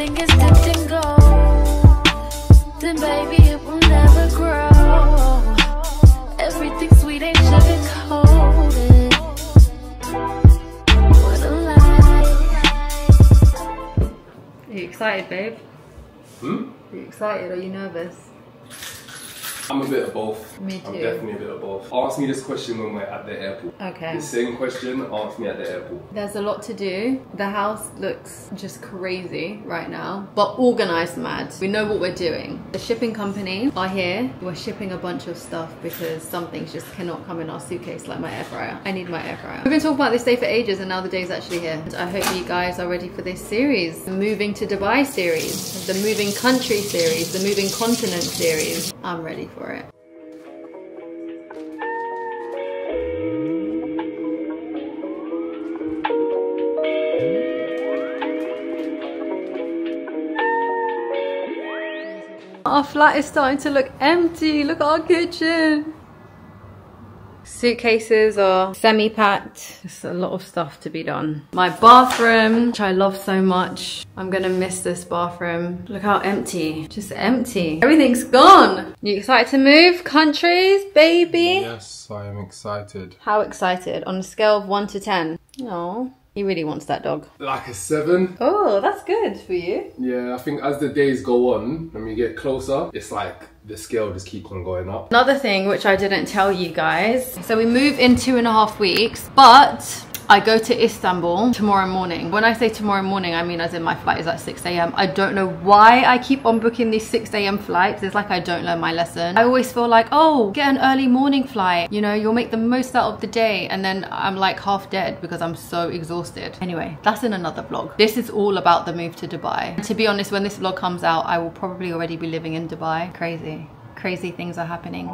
everything is dipped in gold, then baby it will never grow. Everything sweet ain't sugar coated. What a lie. Are you excited, babe? Hmm? Are you excited? Are you nervous? I'm a bit of both. Me too. I'm definitely a bit of both. Ask me this question when we're at the airport. Okay. The same question, ask me at the airport. There's a lot to do. The house looks just crazy right now, but organized mad. We know what we're doing. The shipping company are here. We're shipping a bunch of stuff because some things just cannot come in our suitcase, like my air fryer. I need my air fryer. We've been talking about this day for ages, and now the day's actually here. And I hope you guys are ready for this series. The moving to Dubai series, the moving country series, the moving continent series. I'm ready for it. Our flat is starting to look empty. Look at our kitchen. Suitcases are semi-packed. There's a lot of stuff to be done. My bathroom, which I love so much. I'm gonna miss this bathroom. Look how empty, just empty. Everything's gone. You excited to move countries, baby? Yes, I am excited. How excited? On a scale of one to 10. Oh, he really wants that dog. Like a seven. Oh, that's good for you. Yeah, I think as the days go on and we get closer, it's like the scale just keeps on going up. Another thing which I didn't tell you guys. So we move in two and a half weeks, but I go to Istanbul tomorrow morning. When I say tomorrow morning, I mean as in my flight is at 6 a.m. I don't know why I keep on booking these 6 a.m. flights. It's like I don't learn my lesson. I always feel like, oh, get an early morning flight. You know, you'll make the most out of the day. And then I'm like half dead because I'm so exhausted. Anyway, that's in another vlog. This is all about the move to Dubai. And To be honest, when this vlog comes out, I will probably already be living in Dubai. Crazy. Crazy things are happening.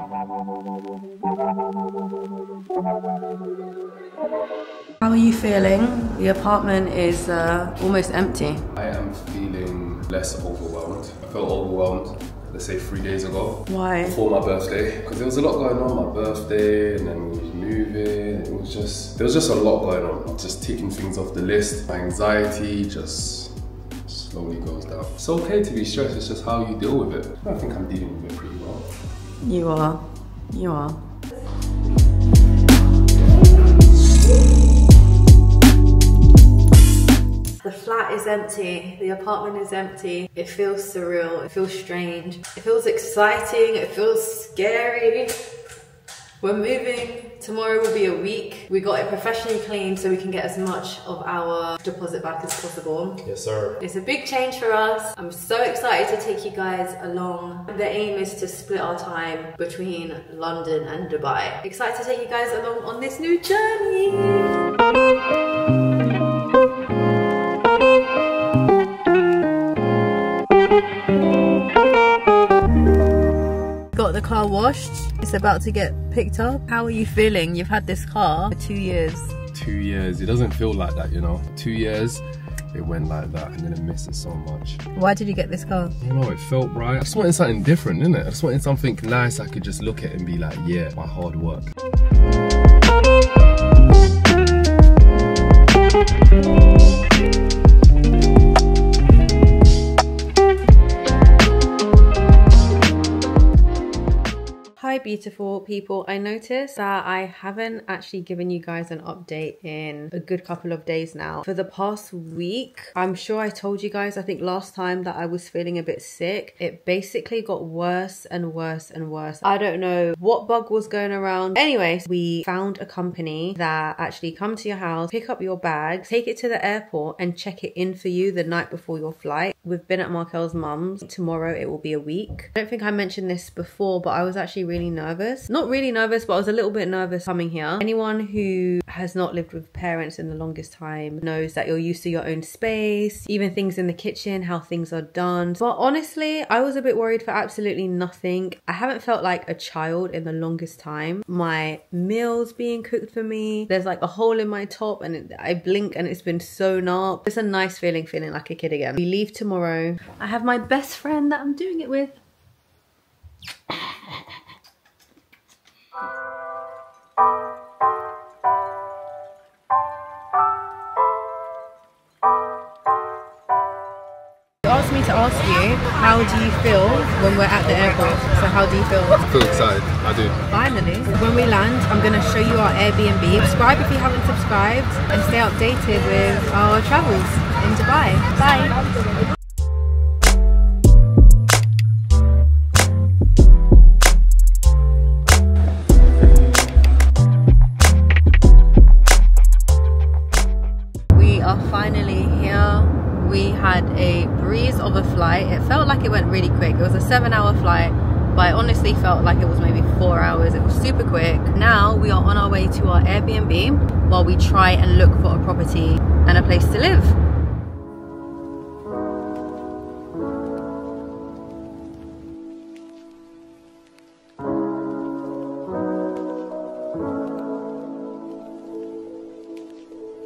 How are you feeling? The apartment is uh, almost empty. I am feeling less overwhelmed. I felt overwhelmed, let's say three days ago. Why? Before my birthday, because there was a lot going on. My birthday, and then we was moving. It was just there was just a lot going on. Just taking things off the list. My anxiety just slowly goes down. It's okay to be stressed. It's just how you deal with it. I think I'm dealing with it pretty well. You are. You are. The flat is empty. The apartment is empty. It feels surreal. It feels strange. It feels exciting. It feels scary. We're moving. Tomorrow will be a week. We got it professionally cleaned so we can get as much of our deposit back as possible. Yes, sir. It's a big change for us. I'm so excited to take you guys along. The aim is to split our time between London and Dubai. Excited to take you guys along on this new journey. Got the car washed. It's about to get picked up. How are you feeling? You've had this car for two years. Two years. It doesn't feel like that, you know. Two years. It went like that. I'm gonna miss it so much. Why did you get this car? You know, it felt right. I just wanted something different, didn't it? I just wanted something nice I could just look at and be like, yeah, my hard work. Beautiful people. I noticed that I haven't actually given you guys an update in a good couple of days now. For the past week, I'm sure I told you guys, I think last time that I was feeling a bit sick. It basically got worse and worse and worse. I don't know what bug was going around. Anyways, we found a company that actually come to your house, pick up your bag, take it to the airport, and check it in for you the night before your flight. We've been at Markel's mum's. Tomorrow it will be a week. I don't think I mentioned this before, but I was actually really nervous. Not really nervous, but I was a little bit nervous coming here. Anyone who has not lived with parents in the longest time knows that you're used to your own space, even things in the kitchen, how things are done. But honestly, I was a bit worried for absolutely nothing. I haven't felt like a child in the longest time. My meals being cooked for me. There's like a hole in my top and it, I blink and it's been sewn up. It's a nice feeling, feeling like a kid again. We leave tomorrow. I have my best friend that I'm doing it with. Asked me to ask you, how do you feel when we're at the airport? So how do you feel? I feel excited. I do. Finally, when we land, I'm going to show you our Airbnb. Subscribe if you haven't subscribed and stay updated with our travels in Dubai. Bye. Felt like it went really quick. It was a seven hour flight, but it honestly felt like it was maybe four hours. It was super quick. Now we are on our way to our Airbnb while we try and look for a property and a place to live.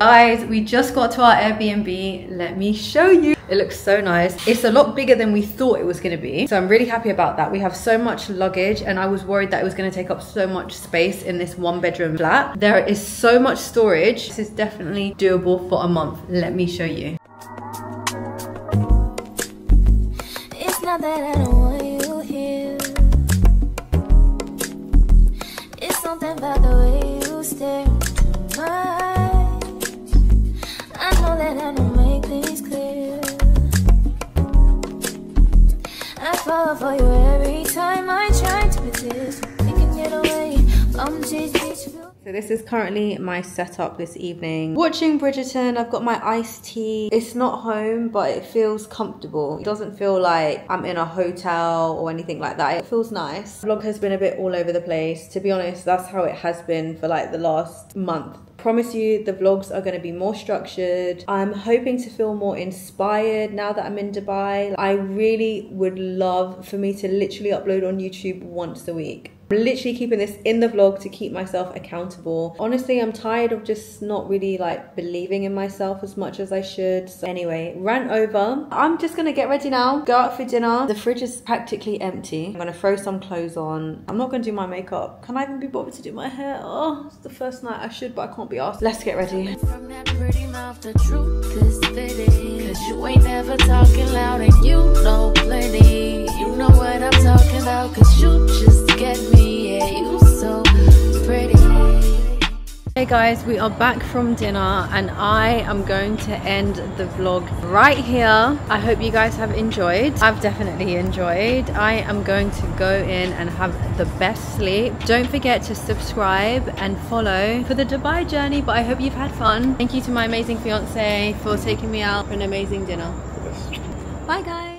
Guys, we just got to our Airbnb. Let me show you. It looks so nice. It's a lot bigger than we thought it was gonna be. So I'm really happy about that. We have so much luggage and I was worried that it was gonna take up so much space in this one bedroom flat. There is so much storage. This is definitely doable for a month. Let me show you. It's not that I don't want fall for you every So this is currently my setup this evening. Watching Bridgerton, I've got my iced tea. It's not home, but it feels comfortable. It doesn't feel like I'm in a hotel or anything like that. It feels nice. Vlog has been a bit all over the place. To be honest, that's how it has been for like the last month. Promise you the vlogs are going to be more structured. I'm hoping to feel more inspired now that I'm in Dubai. I really would love for me to literally upload on YouTube once a week. Literally keeping this in the vlog to keep myself accountable. Honestly, I'm tired of just not really like believing in myself as much as I should. So anyway, rant over. I'm just gonna get ready now, go out for dinner. The fridge is practically empty. I'm gonna throw some clothes on. I'm not gonna do my makeup. Can I even be bothered to do my hair? Oh, it's the first night I should, but I can't be asked. Let's get ready. From that pretty mouth, the truth is fitting. Cause you ain't never talking loud and you plenty. Guys, we are back from dinner and I am going to end the vlog right here. I hope you guys have enjoyed. I've definitely enjoyed. I am going to go in and have the best sleep. Don't forget to subscribe and follow for the Dubai journey, but I hope you've had fun. Thank you to my amazing fiance for taking me out for an amazing dinner. Bye guys.